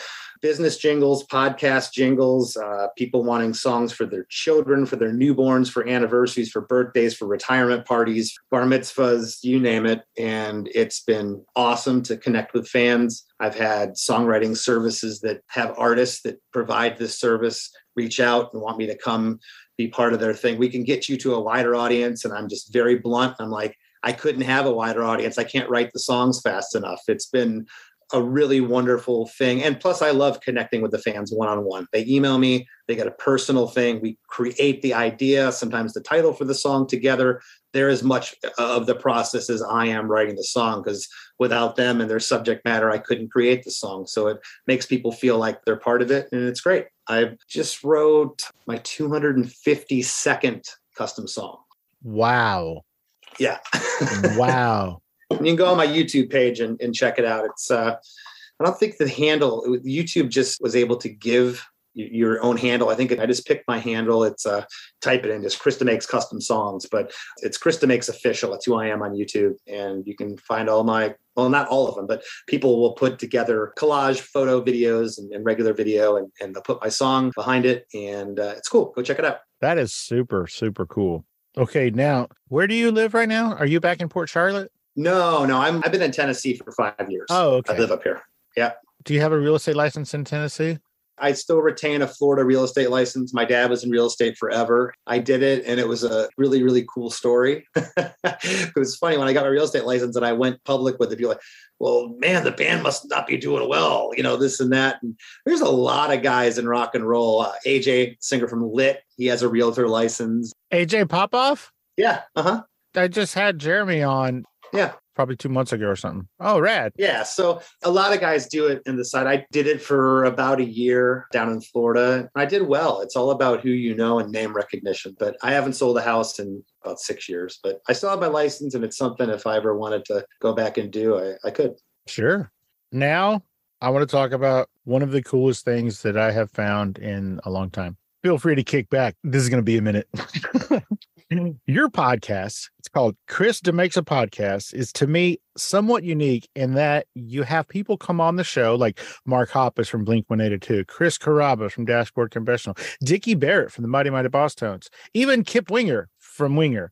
business jingles, podcast jingles, uh, people wanting songs for their children, for their newborns, for anniversaries, for birthdays, for retirement parties, bar mitzvahs, you name it. And it's been awesome to connect with fans. I've had songwriting services that have artists that provide this service reach out and want me to come be part of their thing. We can get you to a wider audience. And I'm just very blunt. I'm like, I couldn't have a wider audience. I can't write the songs fast enough. It's been a really wonderful thing. And plus, I love connecting with the fans one on one. They email me, they get a personal thing. We create the idea, sometimes the title for the song together. They're as much of the process as I am writing the song because without them and their subject matter, I couldn't create the song. So it makes people feel like they're part of it. And it's great. I just wrote my 252nd custom song. Wow. Yeah. wow. You can go on my YouTube page and, and check it out. It's uh, I don't think the handle YouTube just was able to give your own handle. I think I just picked my handle. It's uh, type it in, just Chris DeMakes custom songs, but it's Chris DeMakes official. That's who I am on YouTube, and you can find all my well, not all of them, but people will put together collage photo videos and, and regular video, and, and they'll put my song behind it, and uh, it's cool. Go check it out. That is super super cool. Okay, now where do you live right now? Are you back in Port Charlotte? No, no, I'm I've been in Tennessee for five years. Oh, okay. I live up here. Yeah. Do you have a real estate license in Tennessee? I still retain a Florida real estate license. My dad was in real estate forever. I did it, and it was a really, really cool story. it was funny when I got my real estate license and I went public with it. People like, well, man, the band must not be doing well, you know, this and that. And there's a lot of guys in rock and roll. Uh, AJ, singer from Lit, he has a realtor license. AJ Popoff? Yeah. Uh huh. I just had Jeremy on. Yeah probably two months ago or something. Oh, rad. Yeah. So a lot of guys do it in the side. I did it for about a year down in Florida. I did well. It's all about who you know and name recognition. But I haven't sold a house in about six years, but I still have my license and it's something if I ever wanted to go back and do, I, I could. Sure. Now I want to talk about one of the coolest things that I have found in a long time. Feel free to kick back. This is going to be a minute. Mm-hmm. Your podcast, it's called Chris DeMakes a Podcast, is to me somewhat unique in that you have people come on the show like Mark Hoppus from Blink 182, Chris Carrabba from Dashboard Confessional, Dickie Barrett from the Mighty Mighty Bosstones, even Kip Winger from Winger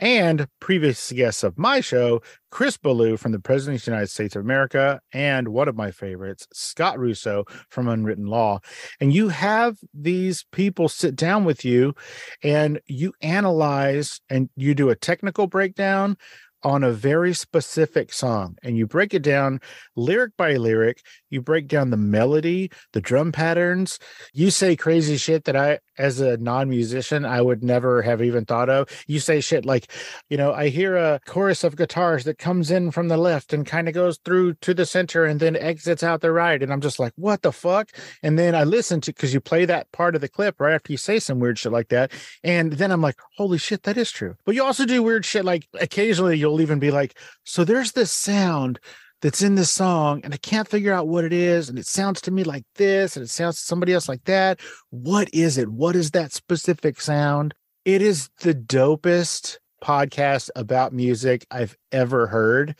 and previous guests of my show, Chris Ballew from the President of the United States of America, and one of my favorites, Scott Russo from Unwritten Law. And you have these people sit down with you and you analyze and you do a technical breakdown on a very specific song and you break it down lyric by lyric. You break down the melody the drum patterns. You say crazy shit that i as a non-musician i would never have even thought of. You say shit like you know i hear a chorus of guitars that comes in from the left and kind of goes through to the center and then exits out the right and i'm just like what the fuck? And then i listen to because you play that part of the clip right after you say some weird shit like that and then i'm like holy shit that is true. But you also do weird shit like occasionally you'll you'll even be like, so there's this sound that's in this song and I can't figure out what it is. And it sounds to me like this and it sounds to somebody else like that. What is it? What is that specific sound? It is the dopest podcast about music I've ever heard.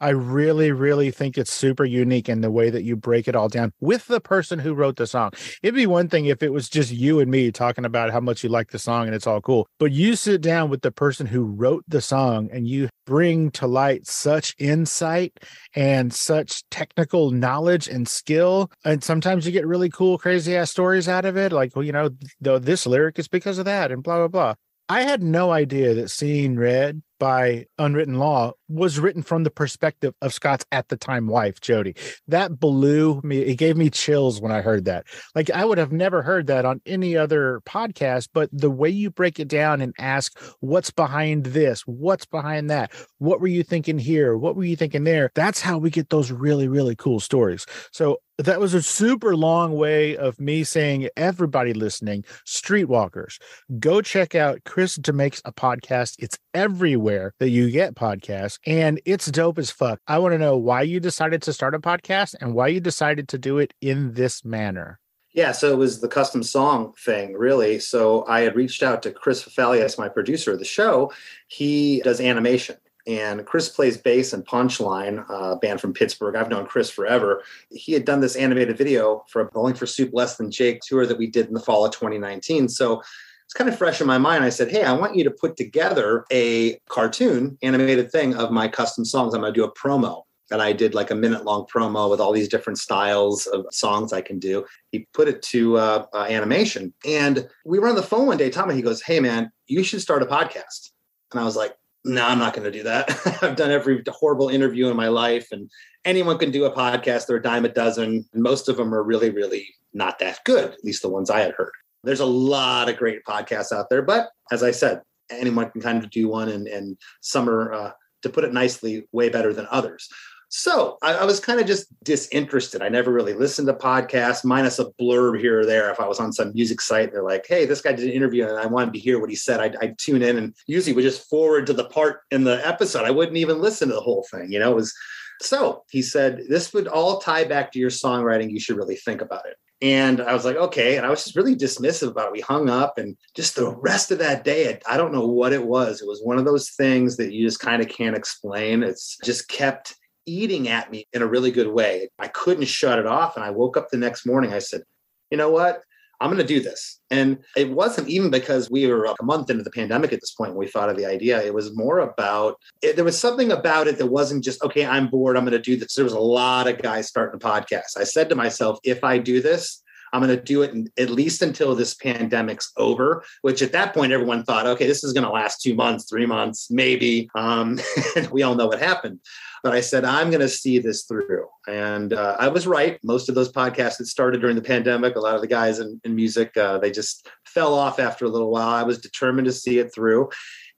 I really, really think it's super unique in the way that you break it all down with the person who wrote the song. It'd be one thing if it was just you and me talking about how much you like the song and it's all cool, but you sit down with the person who wrote the song and you bring to light such insight and such technical knowledge and skill. And sometimes you get really cool, crazy ass stories out of it. Like, well, you know, this lyric is because of that and blah, blah, blah. I had no idea that Seeing Red by Unwritten Law was written from the perspective of Scott's at the time wife, Jody. That blew me. It gave me chills when I heard that. Like I would have never heard that on any other podcast, but the way you break it down and ask what's behind this, what's behind that, what were you thinking here, what were you thinking there? That's how we get those really, really cool stories. So that was a super long way of me saying everybody listening streetwalkers go check out chris DeMakes a podcast it's everywhere that you get podcasts and it's dope as fuck i want to know why you decided to start a podcast and why you decided to do it in this manner yeah, so it was the custom song thing, really. So I had reached out to Chris Fafalios, my producer of the show. He does animation and Chris plays bass and Punchline, uh, band from Pittsburgh. I've known Chris forever. He had done this animated video for a Bowling for Soup Less Than Jake tour that we did in the fall of 2019. So it's kind of fresh in my mind. I said, Hey, I want you to put together a cartoon animated thing of my custom songs. I'm going to do a promo. And I did like a minute long promo with all these different styles of songs I can do. He put it to uh, uh, animation. And we were on the phone one day, Tommy, he goes, Hey, man, you should start a podcast. And I was like, no, I'm not going to do that. I've done every horrible interview in my life, and anyone can do a podcast. They're a dime a dozen. And most of them are really, really not that good, at least the ones I had heard. There's a lot of great podcasts out there, but as I said, anyone can kind of do one, and, and some are, uh, to put it nicely, way better than others. So I, I was kind of just disinterested. I never really listened to podcasts, minus a blurb here or there. If I was on some music site, they're like, "Hey, this guy did an interview, and I wanted to hear what he said." I'd, I'd tune in, and usually would just forward to the part in the episode. I wouldn't even listen to the whole thing. You know, it was so he said this would all tie back to your songwriting. You should really think about it. And I was like, okay. And I was just really dismissive about it. We hung up and just the rest of that day, I don't know what it was. It was one of those things that you just kind of can't explain. It's just kept eating at me in a really good way. I couldn't shut it off. And I woke up the next morning. I said, you know what? I'm going to do this. And it wasn't even because we were a month into the pandemic at this point when we thought of the idea. It was more about, it, there was something about it that wasn't just, okay, I'm bored. I'm going to do this. There was a lot of guys starting a podcast. I said to myself, if I do this, I'm going to do it in, at least until this pandemic's over, which at that point, everyone thought, okay, this is going to last two months, three months, maybe. Um, we all know what happened. But I said, I'm going to see this through. And uh, I was right. Most of those podcasts that started during the pandemic, a lot of the guys in, in music, uh, they just fell off after a little while. I was determined to see it through.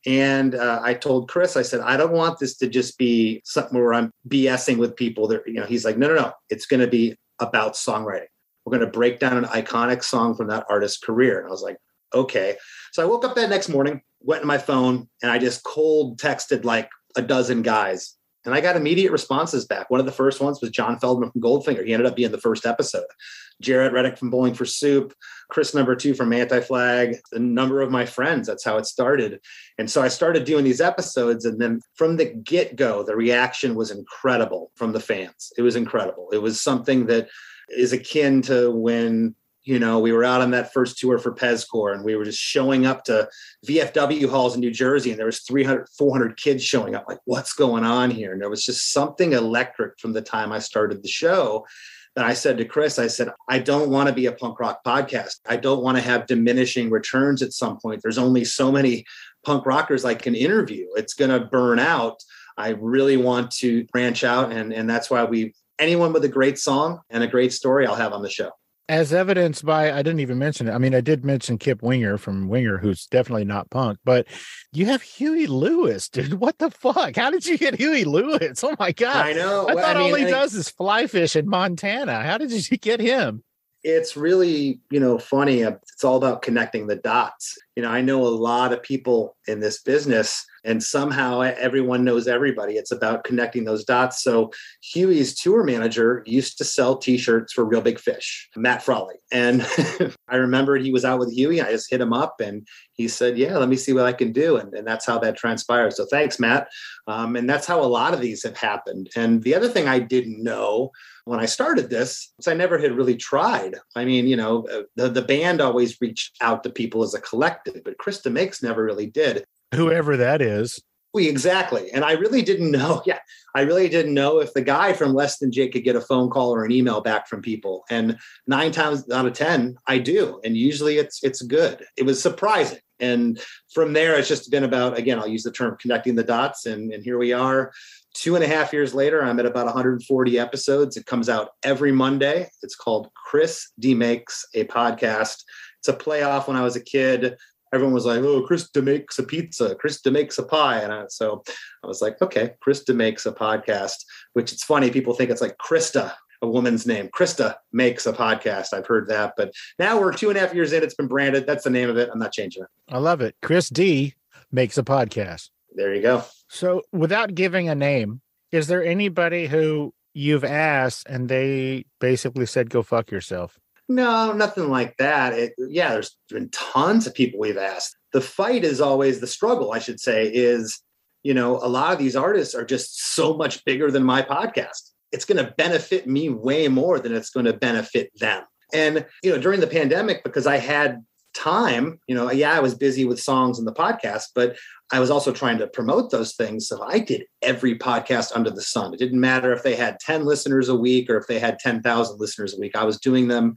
And uh, I told Chris, I said, I don't want this to just be something where I'm BSing with people. That you know, he's like, no, no, no. It's going to be about songwriting. We're going to break down an iconic song from that artist's career. And I was like, okay. So I woke up that next morning, went to my phone, and I just cold texted like a dozen guys. And I got immediate responses back. One of the first ones was John Feldmann from Goldfinger. He ended up being the first episode. Jaret Reddick from Bowling for Soup, Chris number two from Anti Flag, a number of my friends. That's how it started. And so I started doing these episodes. And then from the get go, the reaction was incredible from the fans. It was incredible. It was something that is akin to when you know, we were out on that first tour for Pezcore and we were just showing up to VFW halls in New Jersey and there was 300, 400 kids showing up like, what's going on here? And there was just something electric from the time I started the show that I said to Chris, I said, I don't want to be a punk rock podcast. I don't want to have diminishing returns at some point. There's only so many punk rockers I can interview. It's going to burn out. I really want to branch out. And, and that's why we, anyone with a great song and a great story, I'll have on the show as evidenced by I didn't even mention it. I mean, I did mention Kip Winger from Winger, who's definitely not punk, but you have Huey Lewis, dude. What the fuck? How did you get Huey Lewis? Oh my god! I know. I thought I mean, all he I does is fly fish in Montana. How did you get him? It's really, you know, funny. It's all about connecting the dots. You know, I know a lot of people in this business and somehow everyone knows everybody. It's about connecting those dots. So Huey's tour manager used to sell T-shirts for Real Big Fish, Matt Frawley, and I remembered he was out with Huey. I just hit him up, and he said, "Yeah, let me see what I can do," and, and that's how that transpired. So thanks, Matt. Um, and that's how a lot of these have happened. And the other thing I didn't know when I started this is I never had really tried. I mean, you know, uh, the, the band always reached out to people as a collective, but Chris DeMakes never really did whoever that is. We exactly. And I really didn't know. Yeah, I really didn't know if the guy from Less Than Jake could get a phone call or an email back from people. And nine times out of ten, I do. And usually it's it's good. It was surprising. And from there, it's just been about, again, I'll use the term connecting the dots. And, and here we are. Two and a half years later, I'm at about 140 episodes. It comes out every Monday. It's called Chris DeMakes a Podcast. It's a playoff when I was a kid everyone was like, "Oh, Krista makes a pizza. Krista makes a pie," and I, so I was like, "Okay, Krista makes a podcast." Which it's funny, people think it's like Krista, a woman's name. Krista makes a podcast. I've heard that, but now we're two and a half years in. It's been branded. That's the name of it. I'm not changing it. I love it. Chris D makes a podcast. There you go. So, without giving a name, is there anybody who you've asked and they basically said, "Go fuck yourself"? No, nothing like that. It, yeah, there's been tons of people we've asked. The fight is always the struggle, I should say, is, you know, a lot of these artists are just so much bigger than my podcast. It's going to benefit me way more than it's going to benefit them. And, you know, during the pandemic, because I had time, you know, yeah, I was busy with songs and the podcast, but I was also trying to promote those things. So I did every podcast under the sun. It didn't matter if they had 10 listeners a week or if they had 10,000 listeners a week. I was doing them.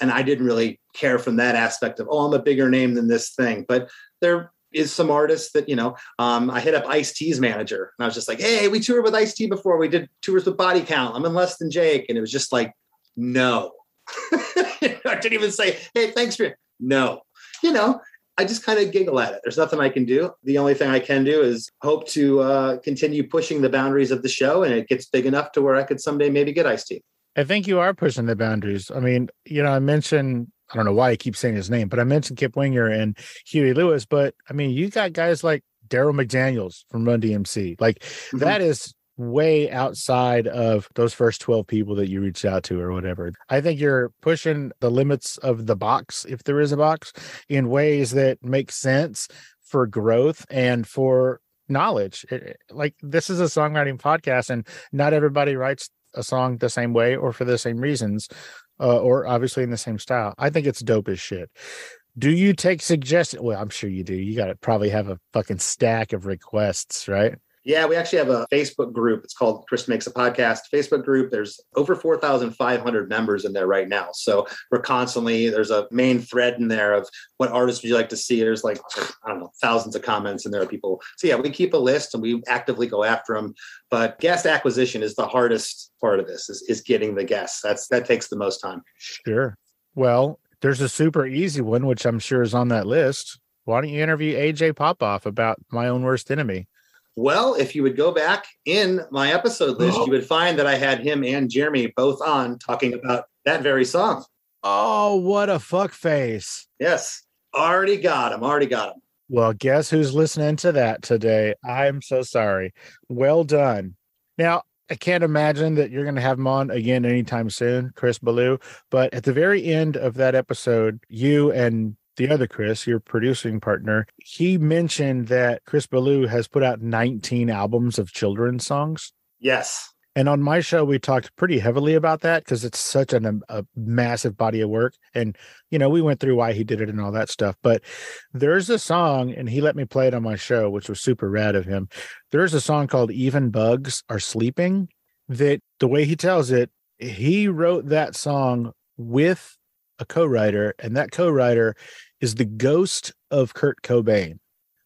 And I didn't really care from that aspect of, oh, I'm a bigger name than this thing. But there is some artists that, you know, um, I hit up Ice T's manager and I was just like, hey, we toured with Ice T before. We did tours with Body Count. I'm in Less Than Jake. And it was just like, no. I didn't even say, hey, thanks for no, you know, I just kind of giggle at it. There's nothing I can do. The only thing I can do is hope to uh, continue pushing the boundaries of the show, and it gets big enough to where I could someday maybe get Ice i think you are pushing the boundaries. I mean, you know, I mentioned I don't know why I keep saying his name, but I mentioned Kip Winger and Huey Lewis. But I mean, you got guys like Darryl McDaniels from Run DMC. Like mm-hmm. that is way outside of those first 12 people that you reached out to or whatever. I think you're pushing the limits of the box, if there is a box, in ways that make sense for growth and for knowledge. It, like this is a songwriting podcast, and not everybody writes a song the same way or for the same reasons, uh, or obviously in the same style. I think it's dope as shit. Do you take suggestions? Well, I'm sure you do. You got to probably have a fucking stack of requests, right? Yeah, we actually have a Facebook group. It's called Chris Makes a Podcast Facebook group. There's over 4,500 members in there right now. So we're constantly, there's a main thread in there of what artists would you like to see. There's like, I don't know, thousands of comments and there are people. So yeah, we keep a list and we actively go after them. But guest acquisition is the hardest part of this is, is getting the guests. That's, that takes the most time. Sure. Well, there's a super easy one, which I'm sure is on that list. Why don't you interview AJ Popoff about my own worst enemy? Well, if you would go back in my episode list, you oh. would find that I had him and Jeremy both on talking about that very song. Oh, what a fuck face. Yes. Already got him. Already got him. Well, guess who's listening to that today? I'm so sorry. Well done. Now, I can't imagine that you're going to have him on again anytime soon, Chris Ballew. But at the very end of that episode, you and the other Chris, your producing partner, he mentioned that Chris Ballew has put out 19 albums of children's songs. Yes. And on my show, we talked pretty heavily about that because it's such an, um, a massive body of work. And, you know, we went through why he did it and all that stuff. But there's a song, and he let me play it on my show, which was super rad of him. There's a song called Even Bugs Are Sleeping that the way he tells it, he wrote that song with a co writer, and that co writer is the ghost of Kurt Cobain.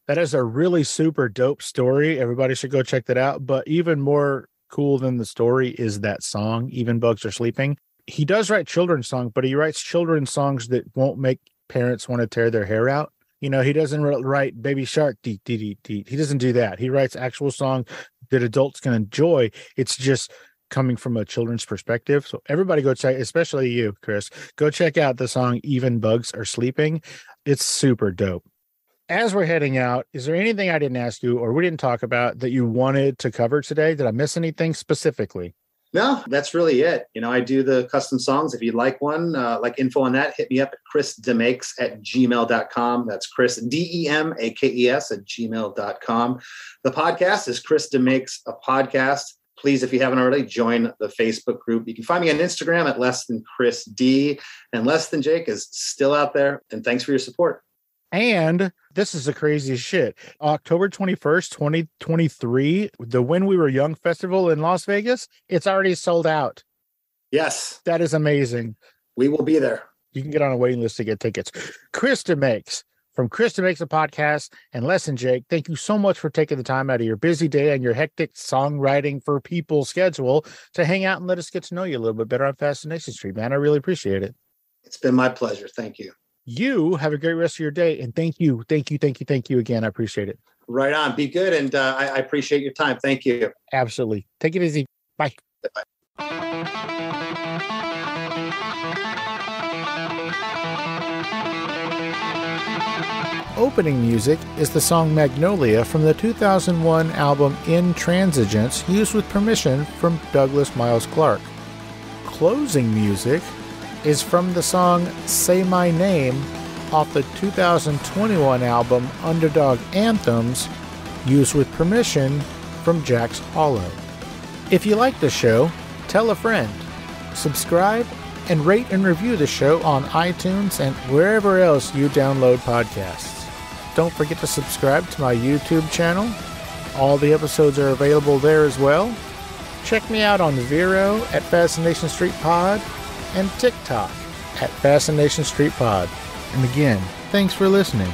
That is a really super dope story. Everybody should go check that out. But even more cool than the story is that song, Even Bugs Are Sleeping. He does write children's songs, but he writes children's songs that won't make parents want to tear their hair out. You know, he doesn't write Baby Shark, dee, dee, dee, dee. he doesn't do that. He writes actual song that adults can enjoy. It's just coming from a children's perspective. So everybody go check, especially you, Chris, go check out the song Even Bugs Are Sleeping. It's super dope as we're heading out, is there anything I didn't ask you or we didn't talk about that you wanted to cover today? Did I miss anything specifically? No, that's really it. You know, I do the custom songs. If you'd like one, uh, like info on that, hit me up at Chris Demakes at gmail.com. That's Chris, D E M A K E S at gmail.com. The podcast is Chris Demakes, a podcast. Please, if you haven't already, join the Facebook group. You can find me on Instagram at Less Than Chris D. And Less Than Jake is still out there. And thanks for your support. And this is the craziest shit. October 21st, 2023, the When We Were Young Festival in Las Vegas, it's already sold out. Yes. That is amazing. We will be there. You can get on a waiting list to get tickets. Chris DeMakes from Chris DeMakes a Podcast and Less Than Jake, thank you so much for taking the time out of your busy day and your hectic songwriting for people schedule to hang out and let us get to know you a little bit better on Fascination Street, man. I really appreciate it. It's been my pleasure. Thank you. You have a great rest of your day. And thank you, thank you, thank you, thank you again. I appreciate it. Right on. Be good. And uh, I, I appreciate your time. Thank you. Absolutely. Take it easy. Bye. Bye. Opening music is the song Magnolia from the 2001 album Intransigence, used with permission from Douglas Miles Clark. Closing music is from the song Say My Name off the 2021 album Underdog Anthems, used with permission from Jack's Hollow. If you like the show, tell a friend, subscribe, and rate and review the show on iTunes and wherever else you download podcasts. Don't forget to subscribe to my YouTube channel. All the episodes are available there as well. Check me out on Vero at Fascination Street Pod and TikTok at Fascination Street Pod. And again, thanks for listening.